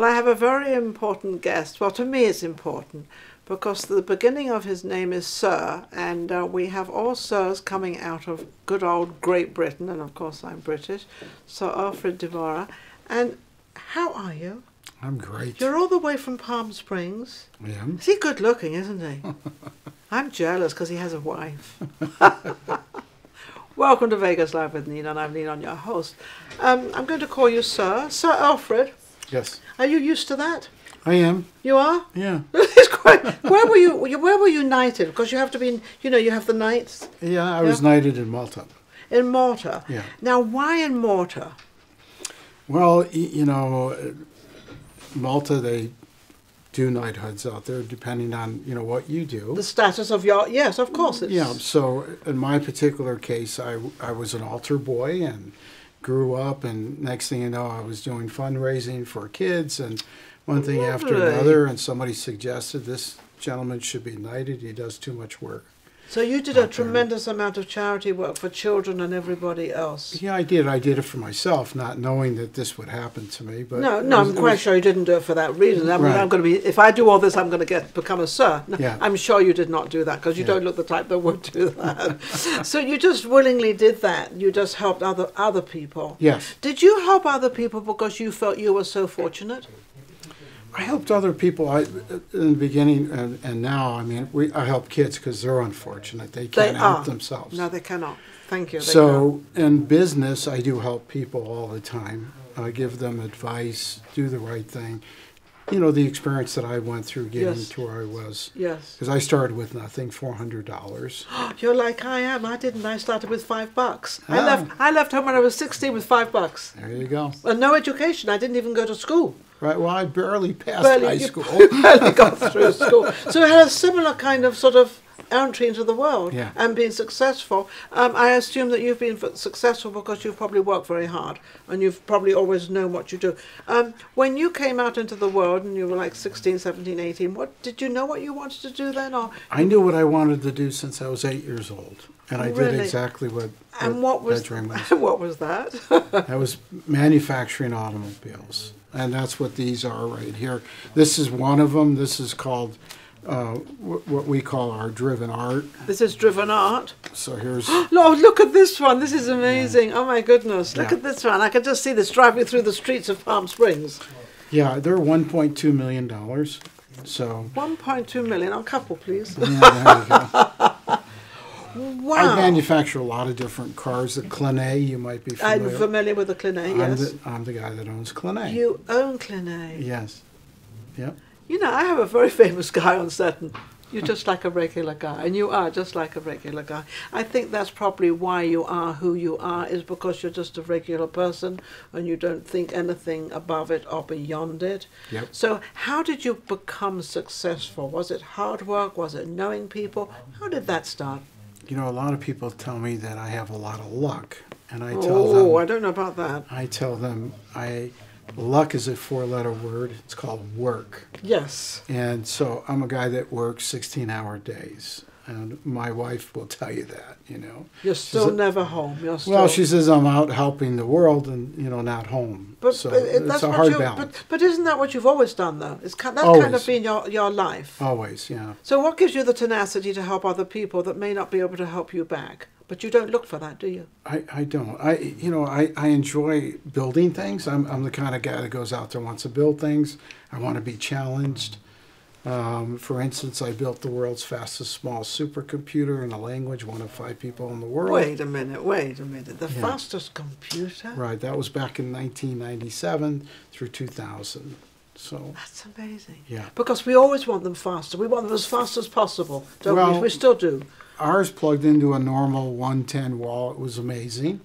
Well, I have a very important guest. Well, to me, it's important because the beginning of his name is Sir, and uh, we have all Sirs coming out of good old Great Britain, and of course, I'm British, Sir Alfred DiMora. And how are you? I'm great. You're all the way from Palm Springs. Yeah. Is he good looking, isn't he? I'm jealous because he has a wife. Welcome to Vegas Live with Ninon, and I'm Ninon, your host. Um, I'm going to call you Sir. Sir Alfred. Yes. Are you used to that? I am. You are? Yeah. it's quite. Where were you? Where were you knighted? Because you have to be. You know, you have the knights Yeah, I was knighted in Malta. in Malta. Yeah. Now, why in Malta? Well, you know, Malta, they do knighthoods out there depending on, you know, what you do. The status of your. Yes, of course. It's, Yeah, so in my particular case, I, I was an altar boy and grew up, and next thing you know, I was doing fundraising for kids and one thing after another, and somebody suggested this gentleman should be knighted. He does too much work. So you did a there. tremendous amount of charity work for children and everybody else. Yeah, I did. I did it for myself, not knowing that this would happen to me. But No, no, was- I'm quite was- sure you didn't do it for that reason. I mean, Right. I'm going to be. If I do all this, I'm going to get become a sir. No, Yeah. I'm sure you did not do that because you Yeah. don't look the type that would do that. so you just willingly did that. You just helped other other people. Yes, Did you help other people because you felt you were so fortunate? I helped other people. I in the beginning and, and now. I mean, we I help kids because they're unfortunate. They They can't help are. themselves. No, they cannot. Thank you. They So in business, I do help people all the time. I give them advice, do the right thing. You know, the experience that I went through getting Yes. to where I was. Yes. Because I started with nothing, four hundred dollars. You're like I am. I didn't. I started with five bucks. I left. I left home when I was 16 with five bucks. There you go. And no education. I didn't even go to school. Right. Well, I barely passed Barely- high school. barely got through school. So it had a similar kind of sort of entry into the world Yeah. and being successful. Um, I assume that you've been successful because you've probably worked very hard and you've probably always known what you do. Um, when you came out into the world and you were like 16, 17, 18, what did you know what you wanted to do then? Or I knew what I wanted to do since I was eight years old, and I Really? did exactly what. and what was that dream was. what was that? I was manufacturing automobiles, and that's what these are right here. This is one of them. This is called uh, wh- what we call our driven art. this is driven art. So here's Lord, look at this one. This is amazing. Oh my goodness. Look Yeah. at this one. I can just see this driving through the streets of Palm Springs. yeah, they're 1.2 million dollars. So 1.2 million. A couple, please. yeah, go. I manufacture a lot of different cars. The Clénet, you might be I'm familiar. familiar with the Clénet, I'm, yes. the, I'm the guy that owns Clénet. You own Clénet. Yes. Yep. You know, I have a very famous guy on set, and you're just like a regular guy, and you are just like a regular guy. I think that's probably why you are who you are, is because you're just a regular person and you don't think anything above it or beyond it. Yep. So, how did you become successful? Was it hard work? Was it knowing people? How did that start? You know, a lot of people tell me that I have a lot of luck, and I tell oh, them Oh, I don't know about that. I tell them, I luck is a four-letter word. It's called work, Yes. and so I'm a guy that works 16-hour days, and my wife will tell you that. You know, You're still never home. You're still. well, she says I'm out helping the world, and you know, not home. But, so but it's that's a hard you, balance. But, but isn't that what you've always done, though? It's ki- that's kind of been your, your life. Always, yeah. So what gives you the tenacity to help other people that may not be able to help you back? But you don't look for that, do you? I, I don't. I you know I, I enjoy building things. I'm I'm the kind of guy that goes out there wants to build things. I want to be challenged. Um, for instance, I built the world's fastest small supercomputer in a language, one of five people in the world. Wait a minute, wait a minute. The Yeah. fastest computer? Right, that was back in 1997 through 2000. So That's amazing. yeah, Because we always want them faster. We want them as fast as possible, don't we? We still do. ours plugged into a normal 110 wall. It was amazing.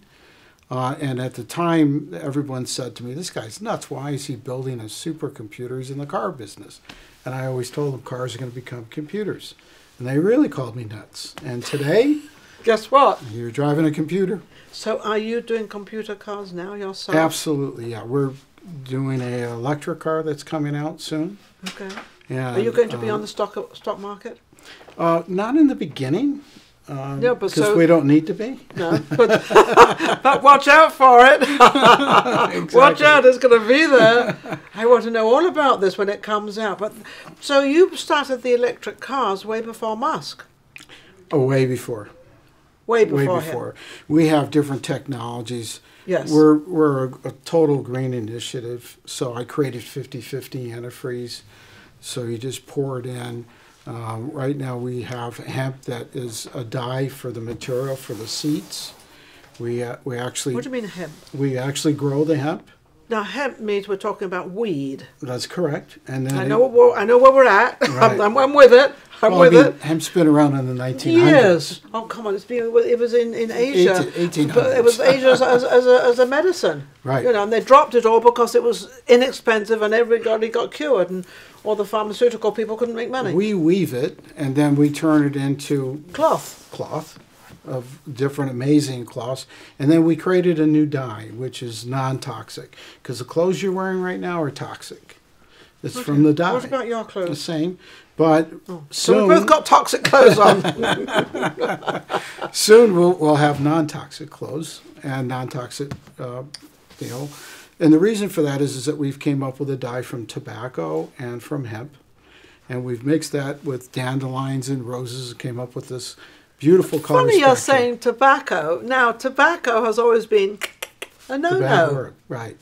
Uh, and at the time, everyone said to me, "This guy's nuts. Why is he building a supercomputer? He's in the car business." And I always told them cars are going to become computers, and they really called me nuts. And today, Guess what? you're driving a computer. So are you doing computer cars now yourself? Absolutely, yeah. We're doing a electric car that's coming out soon. Okay. And, Are you going to be um, on the stock stock market? Uh, not in the beginning. Um, Yeah, but because so- we don't need to be. No, but, but watch out for it. Watch out, it's going to be there. I want to know all about this when it comes out. But so you started the electric cars way before Musk, Oh, way before. way before, way him. We have different technologies. Yes. We're, we're a, a total green initiative. So I created 50 50 antifreeze. So you just pour it in. Um, right now we have hemp that is a dye for the material for the seats. We, uh, we actually What do you mean hemp? we actually grow the hemp. Now hemp means we're talking about weed. That's correct. And then I know what I know where we're at. Right. I'm, I'm with it. I'm well, I with mean, it. hemp's been around in the 1900s. Years. Oh come on! It's been it was in, in Asia, Eighteen- but it was Asia as, as, as, a, as a medicine. Right. You know, and they dropped it all because it was inexpensive and everybody got cured, and all the pharmaceutical people couldn't make money. We weave it and then we turn it into Cloth. cloth of different amazing cloths. And then we created a new dye which is non-toxic. Because the clothes you're wearing right now are toxic. It's from the dye. What about your clothes? the same. But So soon, we both got toxic clothes on. soon we'll, we'll have non-toxic clothes and non-toxic uh, you know. And the reason for that is, is that we've came up with a dye from tobacco and from hemp. And we've mixed that with dandelions and roses and came up with this beautiful color Funny you're saying tobacco. Now tobacco has always been a no-no. right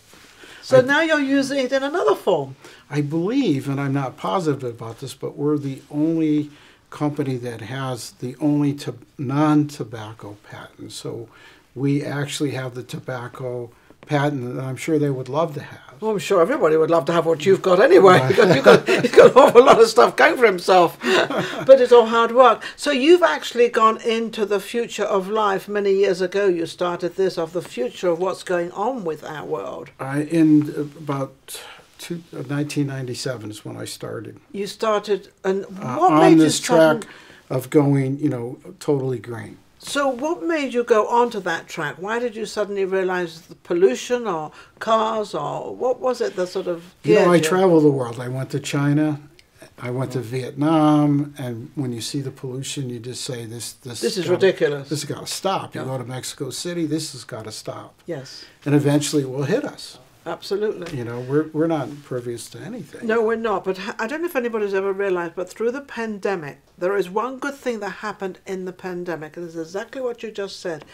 So I- now you're using it in another form. I believe, and I'm not positive about this, but we're the only company that has the only to, non-tobacco patent. So we actually have the tobacco patent that I'm sure they would love to have. Well, I'm sure everybody would love to have what you've got anyway, because you've got, he's got an awful lot of stuff going for himself. but it's all hard work. So you've actually gone into the future of life. Many years ago, you started this of the future of what's going on with our world. I, in about two, uh, 1997 is when I started You started, and uh, what on made you track of going, you know, totally green. So what made you go onto that track? Why did you suddenly realize the pollution, or cars, or what was it that sort of? You know, I you? traveled the world. I went to China, I went to Vietnam, and when you see the pollution, you just say this. This, This is gotta- ridiculous. This has got to stop. You Yeah. go to Mexico City, this has got to stop, Yes, and eventually it will hit us. Absolutely. You know, we're we're not impervious to anything. No, we're not. But I don't know if anybody's ever realized, but through the pandemic, there is one good thing that happened in the pandemic, and it's exactly what you just said.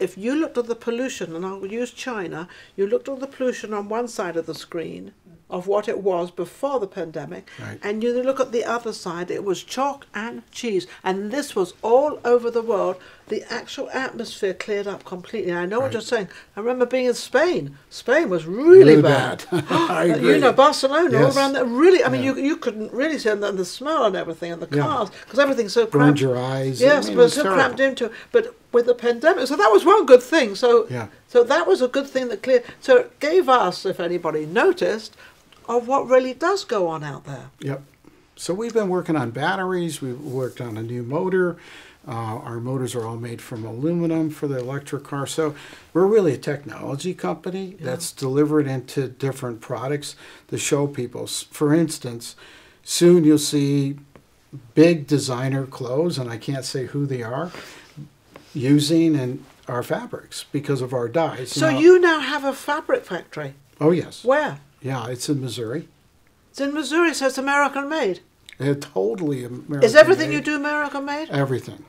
If you looked at the pollution, and I'll use China, you looked at the pollution on one side of the screen of what it was before the pandemic, Right. and you look at the other side, it was chalk and cheese, and this was all over the world. The actual atmosphere cleared up completely. I know what you're saying. I remember being in Spain. Spain was really, Really bad. bad. You know, Barcelona, Yes. all around there. Really, I mean, Yeah. you you couldn't really see and the, the smell and everything and the cars because everything's so cramped. Burned your eyes. Yes, it but was so terrible. cramped into. But with the pandemic, so that was one good thing. So Yeah. so that was a good thing that cleared. So it gave us, if anybody noticed, of what really does go on out there. Yep. So we've been working on batteries. We've worked on a new motor. Uh, our motors are all made from aluminum for the electric car. So we're really a technology company that's delivered into different products to show people. For instance, soon you'll see big designer clothes, and I can't say who they are, using and our fabrics because of our dyes. So Now- you now have a fabric factory. Oh yes. Where? Yeah, it's in Missouri. It's in Missouri, so it's American made. They're totally American. Is everything you do American made? Everything.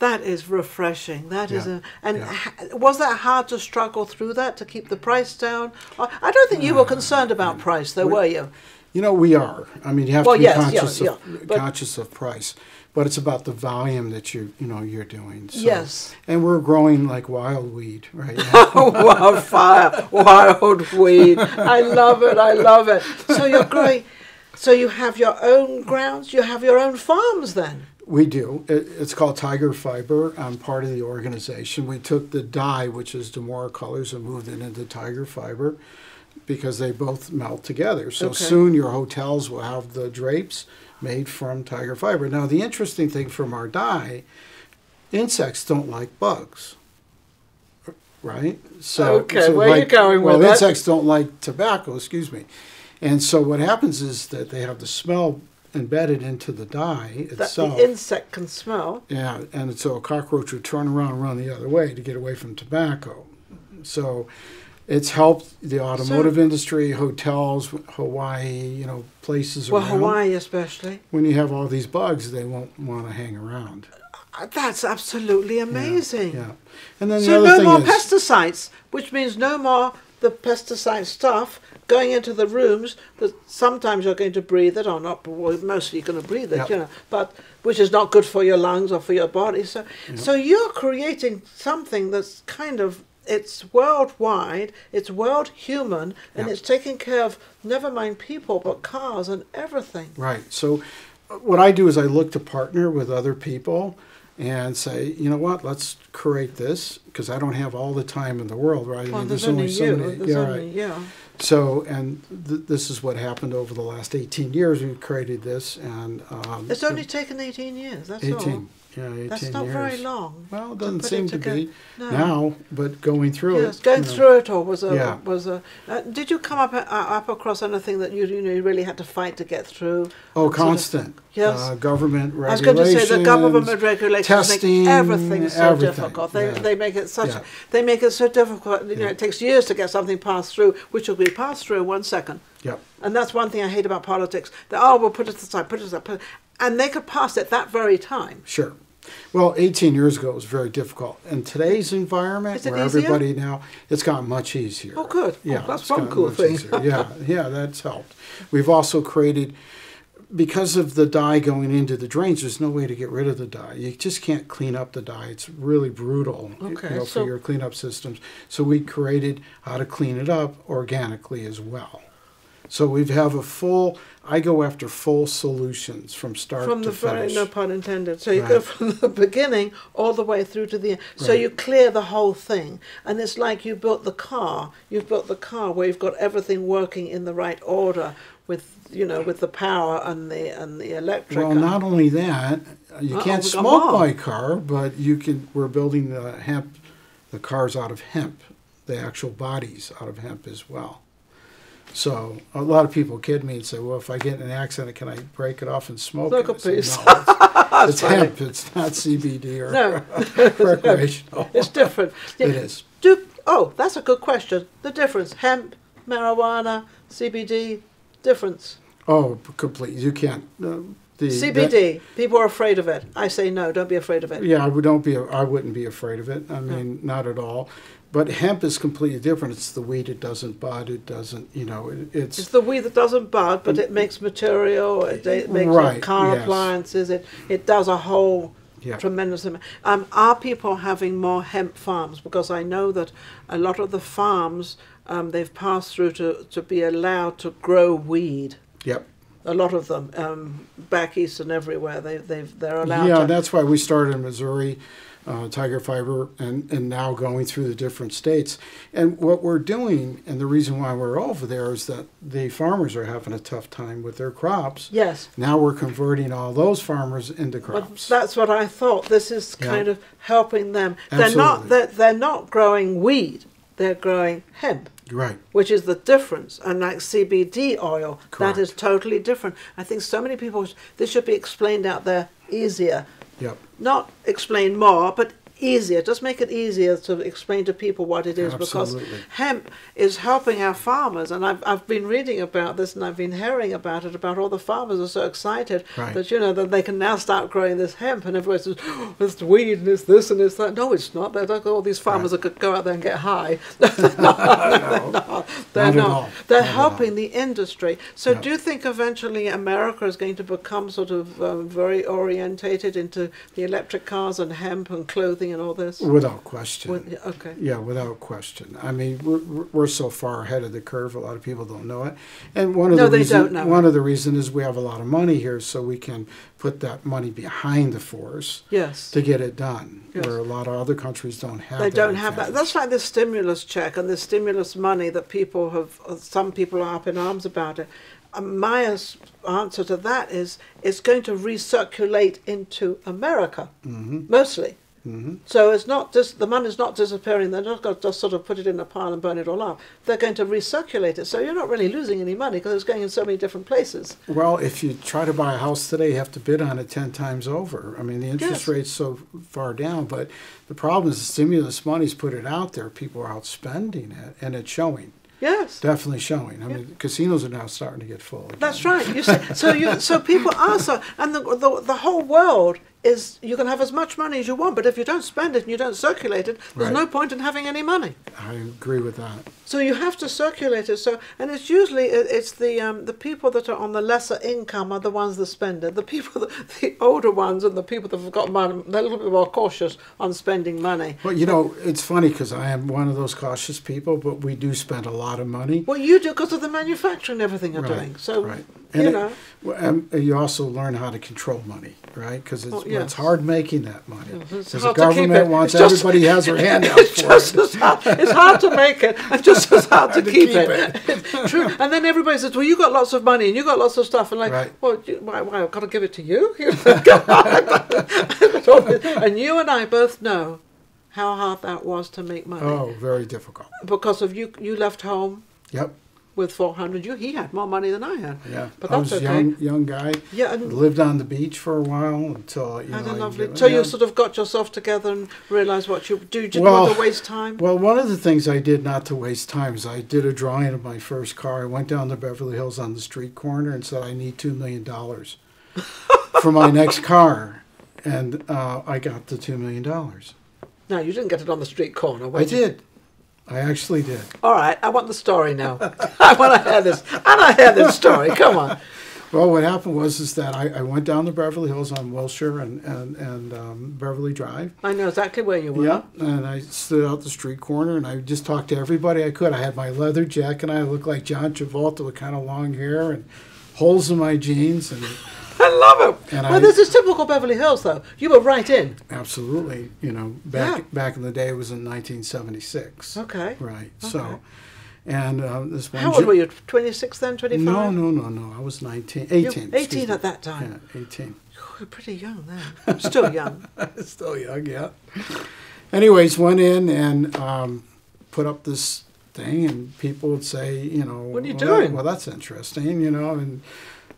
That is refreshing. That is Yeah, a and yeah. ha- was that hard to struggle through that to keep the price down? I don't think you were uh, concerned about price, though, We- were you? You know, we are. I mean, you have Well, to be yes, conscious yeah, of conscious of price, but it's about the volume that you you know you're doing. So, Yes. And we're growing like wild weed right now. Wildfire, wild weed. I love it. I love it. So you're growing. So you have your own grounds. You have your own farms then. We do. It, it's called Tiger Fiber. I'm part of the organization. We took the dye, which is DiMora Colors, and moved it into Tiger Fiber because they both melt together. So Okay. soon your hotels will have the drapes made from Tiger Fiber. Now the interesting thing from our dye, insects don't like bugs. Right? So Okay, where are you going with well, that? insects don't like tobacco, excuse me. And so what happens is that they have the smell embedded into the dye itself. That the insect can smell. Yeah, and so a cockroach would turn around and run the other way to get away from tobacco. So it's helped the automotive industry, hotels, Hawaii, you know, places Well, around. Hawaii especially. When you have all these bugs, they won't want to hang around. Uh, That's absolutely amazing. Yeah. And then the So other no more is, pesticides, which means no more the pesticide stuff going into the rooms that sometimes you're going to breathe it or not, but well, mostly you're going to breathe it, Yep. you know, but which is not good for your lungs or for your body. So, so you're creating something that's kind of it's worldwide, it's world human, and Yep. it's taking care of never mind people but cars and everything. right. So uh, what I do is I look to partner with other people and say, you know what, let's create this because I don't have all the time in the world, right? I Well, mean, there's only so you. many- There's yeah, only right. yeah. So, and th- this is what happened over the last 18 years. We created this, and um, It's only taken 18 years. That's 18. all. Yeah, 18 That's not years. very long. Well, it doesn't seem it to be No. now, but going through Yes, it. going you know, through it all was a Yeah. was a. Uh, did you come up uh, up across anything that you you know you really had to fight to get through? Oh, And sort of- constant. Yes. Uh, government I was regulations. going to say the government regulations testing, make everything so everything, difficult. They, yeah. they make it such. Yeah. They make it so difficult. You know, it takes years to get something passed through, which will be passed through in one second. Yep. And that's one thing I hate about politics. That oh, we'll put it aside, put it aside, put it, and they could pass it that very time. Sure. Well, 18 years ago it was very difficult. In today's environment, where easier? everybody now, it's gotten much easier. Oh, good. Oh, Yeah, that's one cool thing. yeah, yeah, that's helped. We've also created, because of the dye going into the drains, there's no way to get rid of the dye. You just can't clean up the dye. It's really brutal you Okay, know, so- for your cleanup systems. So we created how to clean it up organically as well. So we have a full, I go after full solutions from start From to the finish. no pun intended. So you go from the beginning all the way through to the end. So Right. you clear the whole thing, and it's like you built the car. You've built the car where you've got everything working in the right order with you know with the power and the and the electric. Well, not only that, uh, you Uh-oh, can't smoke my car, but you can. We're building the hemp, the cars out of hemp, the actual bodies out of hemp as well. So a lot of people kid me and say, "Well, if I get in an accident, can I break it off and smoke Smoke it?" say, piece. No, it's, it's hemp. It's not CBD or No, recreational. it's different. It is. Do oh, that's a good question. The difference: hemp, marijuana, CBD. Difference. Oh, complete. You can't. Uh, the, that- CBD. People are afraid of it. I say no. Don't be afraid of it. Yeah, I would don't be. I wouldn't be afraid of it. I mean, not at all. But hemp is completely different. It's the weed. It doesn't bud. It doesn't. You know. It, It's it's the weed that doesn't bud, but it makes material. It, it makes Right, car yes. appliances. It it does a whole Yeah. tremendous amount. Um, are people having more hemp farms? Because I know that a lot of the farms um, they've passed through to, to be allowed to grow weed. yep. A lot of them um, back east and everywhere they they've they're allowed. Yeah, to, that's why we started in Missouri, uh, Tiger Fiber, and and now going through the different states. And what we're doing, and the reason why we're over there is that the farmers are having a tough time with their crops. yes. Now we're converting all those farmers into But crops. that's what I thought. This is Yeah. kind of helping them. Absolutely. They're not they're, they're not growing weed. They're growing hemp. right. which is the difference. And like CBD oil, Correct. that is totally different. I think so many people, this should be explained out there easier. Yep. Not explain more, but easier. Just make it easier to explain to people what it is Absolutely. because hemp is helping our farmers. And I've, I've been reading about this and I've been hearing about it, about all the farmers are so excited Right. that, you know, that they can now start growing this hemp. And everyone says, oh, it's weed and it's this and it's that. No, it's not. They're like all these farmers that could go out there and get high. no, no, they're Not at not. They're helping the industry. So, do you think eventually America is going to become sort of um, very orientated into the electric cars and hemp and clothing and all this? Without question. With- okay. Yeah, without question. I mean, we're, we're- so far ahead of the curve. A lot of people don't know it, and one of No, the they reason, don't know one it. of the reason is we have a lot of money here, so we can put that money behind the force Yes. to get it done. Yes. Where a lot of other countries don't have. They that don't have that. That's like the stimulus check and the stimulus money that people have. uh, Some people are up in arms about it. Um, my answer to that is it's going to recirculate into America Mm-hmm. mostly. Hmm So it's not just the money's not disappearing. They're not going to just sort of put it in a pile and burn it all up. They're going to recirculate it. So you're not really losing any money because it's going in so many different places. Well, if you try to buy a house today, you have to bid on it 10 times over. I mean, the interest Yes. rate's so far down, but the problem is the stimulus money's put it out there. People are outspending it, and it's showing. Yes. Definitely showing. I mean, casinos are now starting to get full. Again. That's right. You see, so you so people are so, and the, the the whole world is you can have as much money as you want, but if you don't spend it and you don't circulate it, there's Right. no point in having any money. I agree with that. So you have to circulate it. So and it's usually it's the um, the people that are on the lesser income are the ones that spend it. The people, that, the older ones, and the people that have got money, they're a little bit more cautious on spending money. Well, you know, it's funny because I am one of those cautious people, but we do spend a lot of money. Well, you do because of the manufacturing and everything you're Right, doing. So right. You And it- know. Well, um, you also learn how to control money, right? Because it's, Oh, yes. it's hard making that money. Yes, Because the hard government wants just- everybody has their hand out It's for just it. as hard, it's hard to make it and just as hard to, To keep, keep it. It's True. And then everybody says, "Well, you got lots of money and you got lots of stuff," and like, Right. "Well, you, why, why? I've got to give it to you." and you and I both know how hard that was to make money Oh, very difficult. because of you. You left home Yep. With four hundred. You he had more money than I had. Yeah. But I that's was a okay. young young guy. Yeah, and Lived on the beach for a while until you had know. a I lovely. So yeah. you sort of got yourself together and realised what you do. You didn't Well- want to waste time. Well, one of the things I did not to waste time is I did a drawing of my first car. I went down to Beverly Hills on the street corner and said I need two million dollars for my next car, and uh, I got the two million dollars. No, you didn't get it on the street corner. I did. I actually did. All right, I want the story now. I want to hear this. I want to hear this story. Come on. Well, what happened was is that I, I went down to Beverly Hills on Wilshire and and, and um, Beverly Drive. I know exactly where you were. Yeah, and I stood out the street corner and I just talked to everybody I could. I had my leather jacket and I looked like John Travolta with kind of long hair and holes in my jeans and I love it. And well, I- this is typical Beverly Hills, though. You were right in. absolutely, you know, back Yeah. back in the day it was in 1976. Okay. Right. Okay. So, and um, this one. How old were you? 26 then? 25? No, no, no, no. I was 19, You- 18. 18 excuse me. at that time. Yeah, 18. You were pretty young then. Still young. Still young, yeah. Anyways, went in and um, put up this thing, and people would say, you know, What are you well, doing? That, well, that's interesting, you know. And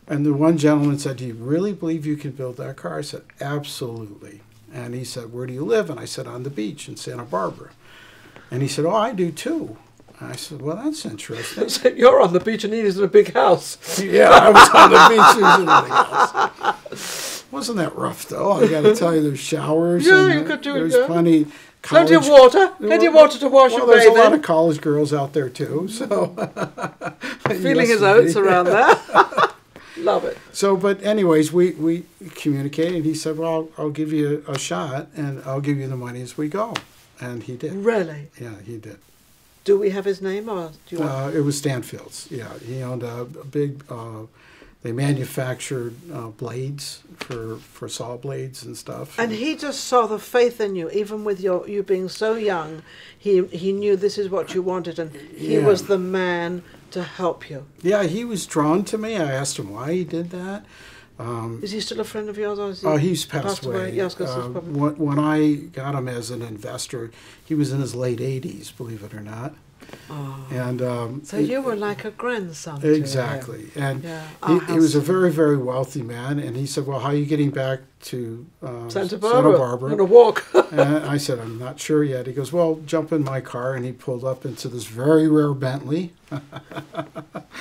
and the one gentleman said, "Do you really believe you can build that car?" I said, "Absolutely." And he said, "Where do you live?" And I said, "On the beach in Santa Barbara." And he said, "Oh, I do too." I said, "Well, that's interesting." So you're on the beach and he's in a big house. yeah, I was on the beach. Was in the house. Wasn't that rough though? I got to tell you, there's showers. Yeah, and you could do it, There's yeah. plenty. Plenty of water. Plenty of water to wash well, and there's a lot of college girls out there too. So Feeling his oats around there. Love it. So, but anyways, we we communicated. He said, "Well, I'll, I'll give you a shot, and I'll give you the money as we go." And he did. Really? Yeah, he did. Do we have his name or do you want? Uh, it was Stanfield's. Yeah, he owned a, a big. Uh, they manufactured uh, blades for for saw blades and stuff. And he just saw the faith in you, even with your you being so young. He he knew this is what you wanted, and he Yeah. was the man to help you. yeah, he was drawn to me. I asked him why he did that. Um, Is he still a friend of yours? Or is he Oh, he's passed, passed away? away. Yes, Uh, when, when I got him as an investor, he was in his late 80s, believe it or not. Oh. And um, So you were like a grandson. to him. exactly, and Yeah. he, he was a very, very wealthy man. And he said, "Well, how are you getting back to um, Santa Barbara. Santa Barbara?" On a walk. and I said, "I'm not sure yet." He goes, "Well, jump in my car," and he pulled up into this very rare Bentley,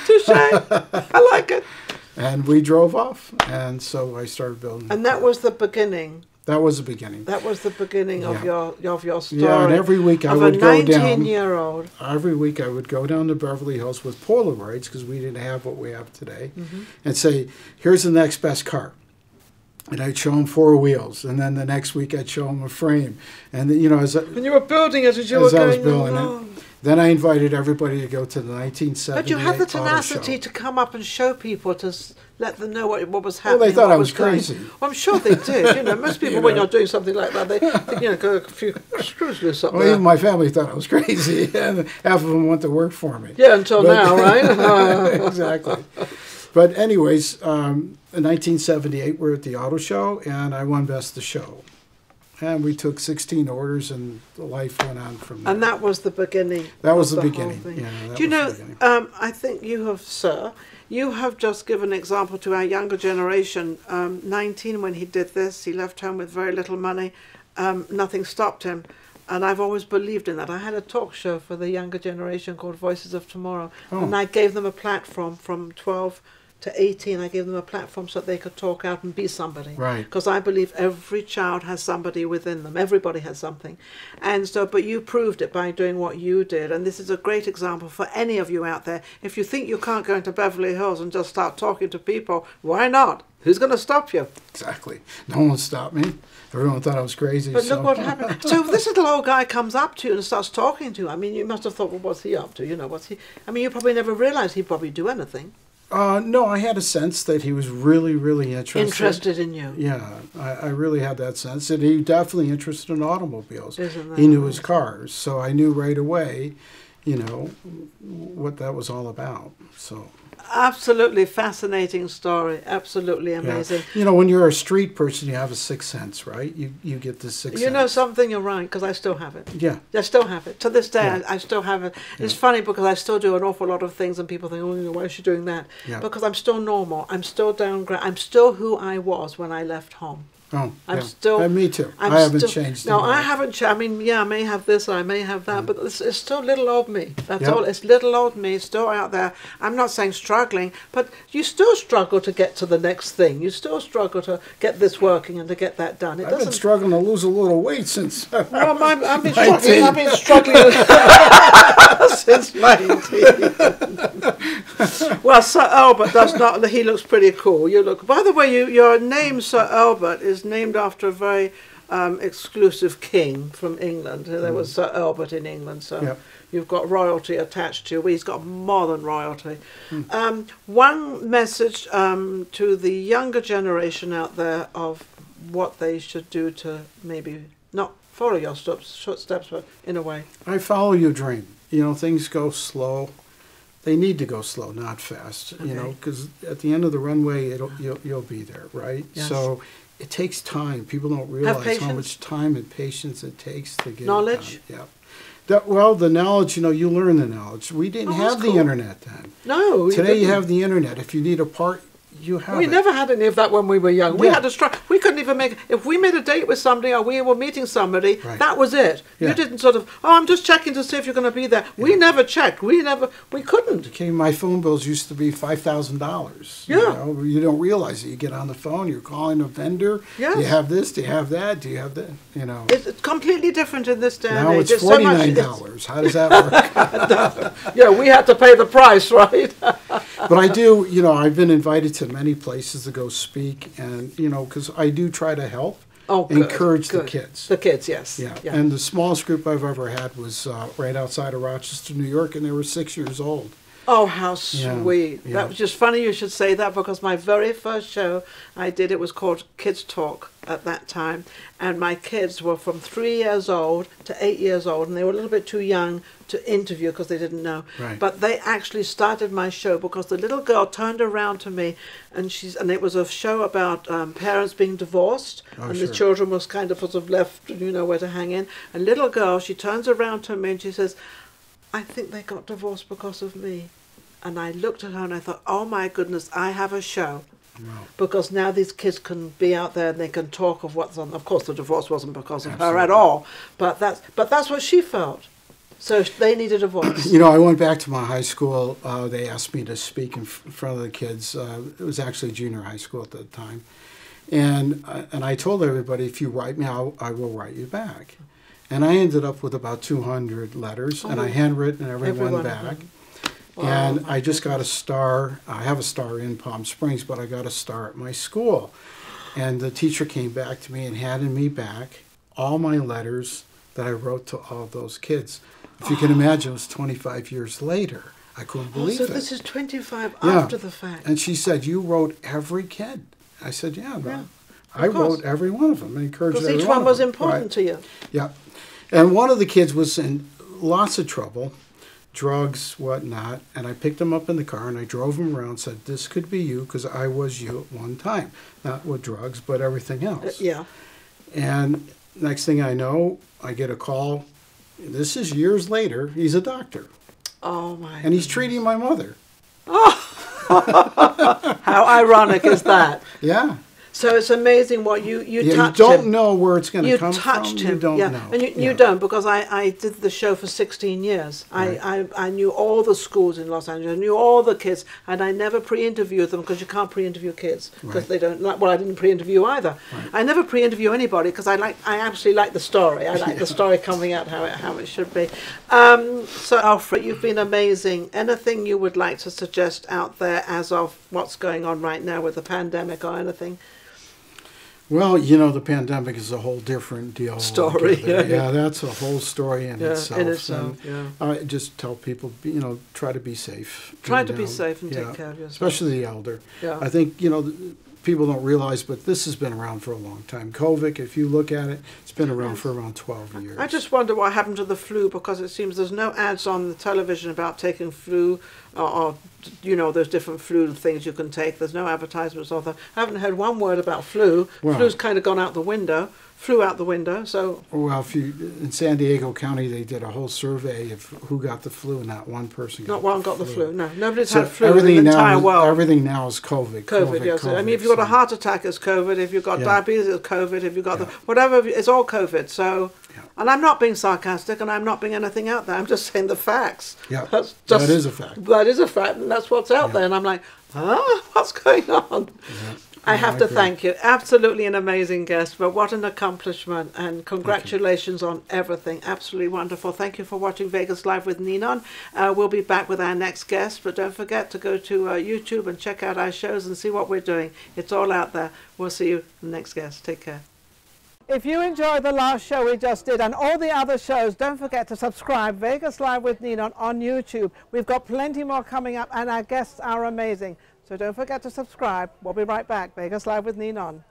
Touche. I like it. and we drove off. And so I started building. And that was the beginning. That was the beginning. That was the beginning of your of your story. Yeah, and every week I would go down. 19 year old. every week I would go down to Beverly Hills with Polaroids because we didn't have what we have today, Mm-hmm. and say, "Here's the next best car." And I'd show them four wheels, and then the next week I'd show them a frame, and then, you know, as I, And you were building it as you As were I was going building it. Then I invited everybody to go to the 1978 But you had the tenacity to come up and show people to let them know what what was happening. Well, they thought I was going- crazy. Well, I'm sure they did. You know, most people You when know. you're doing something like that, they think, you know, go a few screws loose up Well, there. even my family thought I was crazy, and half of them went to work for me. yeah, until But- now, right? exactly. But anyways, um, in 1978, we're at the auto show, and I won best of the show. And we took 16 orders, and life went on from there. And that was the beginning. That was of the beginning, yeah, Do you know? Um, I think you have, sir. You have just given example to our younger generation. Um, Nineteen, when he did this, he left home with very little money. Um, nothing stopped him, and I've always believed in that. I had a talk show for the younger generation called Voices of Tomorrow, and Oh. I gave them a platform from twelve to 18 i gave them a platform so that they could talk out and be somebody Right. because i believe every child has somebody within them everybody has something and so but you proved it by doing what you did and this is a great example for any of you out there if you think you can't go into beverly hills and just start talking to people why not who's going to stop you Exactly. No one stopped me. Everyone thought I was crazy. but so. look what happened so this little old guy comes up to you and starts talking to you i mean you must have thought well what's he up to you know what's he i mean you probably never realized he'd probably do anything Uh, no, I had a sense that he was really, really interested. interested in you Yeah, I, I really had that sense, and he definitely interested in automobiles. He knew his cars, so I knew right away, you know, what that was all about. So absolutely fascinating story absolutely yeah. amazing You know, when you're a street person, you have a sixth sense, right? You you get this sixth You know something, you're right, because I still have it. Yeah, I still have it. To this day, Yeah. I, I still have it. It's funny because I still do an awful lot of things, and people think, oh, why is she doing that? Yeah. Because I'm still normal. I'm still down. I'm still who I was when I left home. Oh, I'm yeah. Uh, still- And me too. I'm I haven't still, changed. No. I haven't. Ch- I mean, yeah, I may have this, I may have that, mm. but it's, it's still little old me. That's Yeah. all. It's little old me still out there. I'm not saying struggling, but you still struggle to get to the next thing. You still struggle to get this working and to get that done. It I've doesn't. struggling to lose a little weight since. Well, I'm, I've been struggling. I've been struggling since nineteen. well, Sir Albert does not. He looks pretty cool. You look. By the way, you, your name, Sir Albert, is named after a very um, exclusive king from England. There was Sir Albert in England, so. Yep. You've got royalty attached to you. Well, he's got more than royalty. Um, one message um, to the younger generation out there of what they should do to maybe not follow your steps, footsteps, but in a way. I follow your dream. You know, things go slow. They need to go slow, not fast. You know, because at the end of the runway, it'll you'll, you'll be there, right? Yes. So it takes time. People don't realize how much time and patience it takes to get Knowledge? Yeah. That, well, the knowledge, you know, you learn the knowledge. We didn't Oh, have the cool. internet then. No, Today you have the internet. If you need a part, you have We it. never had any of that when we were young. We Yeah. had to struggle. We couldn't even make. If we made a date with somebody or we were meeting somebody, Right. that was it. Yeah. You didn't sort of. Oh, I'm just checking to see if you're going to be there. We never checked. We never. We couldn't. Okay, my phone bills used to be five thousand dollars. Yeah. You, know, you don't realize it. You get on the phone, you're calling a vendor. Yeah. Do you have this? Do you have that? Do you have that? You know. It's it's completely different in this day and now age. it's so forty nine it's- dollars. How does that work? Yeah, we had to pay the price, right? but I do. You know, I've been invited to many places to go speak, and you know, because I do try to help. Oh, good, encourage the kids. The kids, yes. Yeah. And the smallest group I've ever had was uh, right outside of Rochester, New York, and they were six years old. Oh, how sweet. yeah. That was just funny you should say that because my very first show I did, it was called Kids Talk at that time. And my kids were from three years old to eight years old, and they were a little bit too young to interview because they didn't know. Right. But they actually started my show because the little girl turned around to me, and she's and it was a show about um, parents being divorced, Oh, and sure. the children was kind of sort of left, you know, where to hang in. And little girl, she turns around to me and she says, I think they got divorced because of me. And I looked at her and I thought, oh my goodness, I have a show. Wow. Because now these kids can be out there and they can talk of what's on. Of course, the divorce wasn't because of her at all, but that's but that's what she felt. So they needed a voice. You know, I went back to my high school. Uh, they asked me to speak in, in front of the kids. Uh, it was actually junior high school at the time, and uh, and I told everybody, if you write me, I'll, I will write you back. And I ended up with about 200 letters, and I Oh. handwritten everyone, Everyone. back. Wow. And I just got a star. I have a star in Palm Springs, but I got a star at my school. And the teacher came back to me and handed me back all my letters that I wrote to all those kids. If you can oh. imagine, it was 25 years later. I couldn't Oh, believe so it. So this is 25 Yeah. after the fact. And she said, "You wrote every kid." I said, "Yeah, but Yeah, I wrote every one of them. and encouraged Because each one was them." important Right. to you. Yeah. And one of the kids was in lots of trouble, drugs, whatnot. And I picked him up in the car and I drove him around. Said, "This could be you because I was you at one time, not with drugs, but everything Uh, else." yeah. And next thing I know, I get a call. This is years later. He's a doctor, Oh my! and he's treating my mother. Oh. How ironic is that? Yeah. So it's amazing what you you yeah you don't him. know where it's going to come you touched from. him. You don't yeah. know. And you, you don't because I, I did the show for 16 years. Right. I, I, I knew all the schools in Los Angeles. I knew all the kids. And I never pre-interviewed them because you can't pre-interview kids because Right. they don't like, well, I didn't pre-interview either. Right. I never pre-interview anybody because I like, I actually like the story. I like the story coming out how it, how it should be. Um, so Alfred, you've been amazing. Anything you would like to suggest out there as of what's going on right now with the pandemic or anything? Well, you know, the pandemic is a whole different deal. Story, yeah. Yeah, that's a whole story in Yeah, itself. in itself, And yeah. I just tell people, you know, try to be safe. Try And, to be um, safe and yeah, take care of yourself. Especially the elder. Yeah. I think, you know, people don't realize, but this has been around for a long time. COVID, if you look at it, it's been around for around 12 years. I just wonder what happened to the flu because it seems there's no ads on the television about taking flu or, or you know, there's different flu things you can take. There's no advertisements of them. I haven't heard one word about flu. Flu's kind of gone out the window. Flew out the window. So Well, if you in San Diego County, they did a whole survey of who got the flu, and not one person got not one got the flu. No, nobody's So had flu in everything the now, entire is- world. everything now is COVID. COVID, yes. I mean, if you've got a heart attack, it's COVID. If you've got Yeah. diabetes, it's COVID. If you've got the whatever, it's all COVID. So, Yeah. and I'm not being sarcastic, and I'm not being anything out there. I'm just saying the facts. Yeah, that's just, is a fact. That is a fact, and that's what's out Yeah. there. And I'm like, huh, what's going on? I have I to thank you. Absolutely an amazing guest, but what an accomplishment and congratulations on everything. Absolutely wonderful. Thank you for watching Vegas Live with Ninon. Uh, we'll be back with our next guest, but don't forget to go to uh, YouTube and check out our shows and see what we're doing. It's all out there. We'll see you next guest. Take care. If you enjoyed the last show we just did and all the other shows, don't forget to subscribe Vegas Live with Ninon on YouTube. We've got plenty more coming up and our guests are amazing. So don't forget to subscribe. We'll be right back. Vegas Live with Ninon.